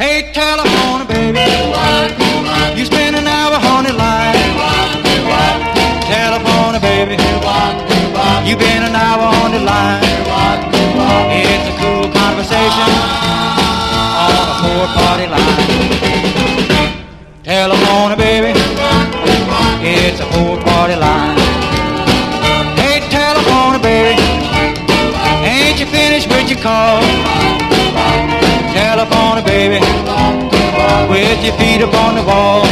Hey, telephone, baby. You spend an hour on the line. Telephone, baby. You been an hour on the line. It's a cool conversation on a four-party line. Telephone, baby. It's a four-party line. Hey, telephone, baby. Ain't you finished with your call? Telephone, baby. With your feet up on the wall.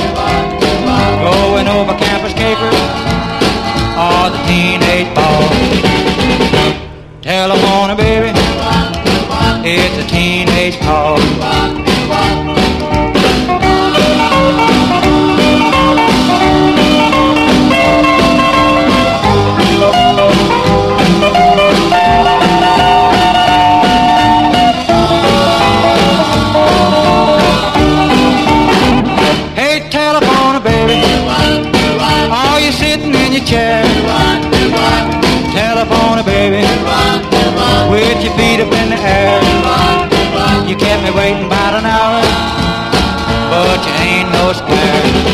Going over campus capers or the teenage ball. Telephone, baby. It's a teenage call. Telephone, baby. Are you sitting in your chair? Telephone, baby. With your feet up in the air. You kept me waiting about an hour, but you ain't no square.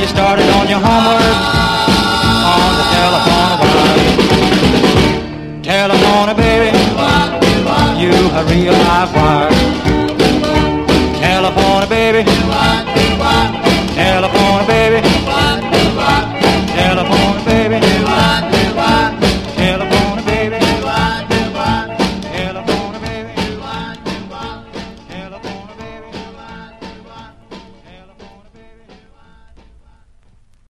You started on your homework on the telephone wire. Telephone, baby. You a real live wire.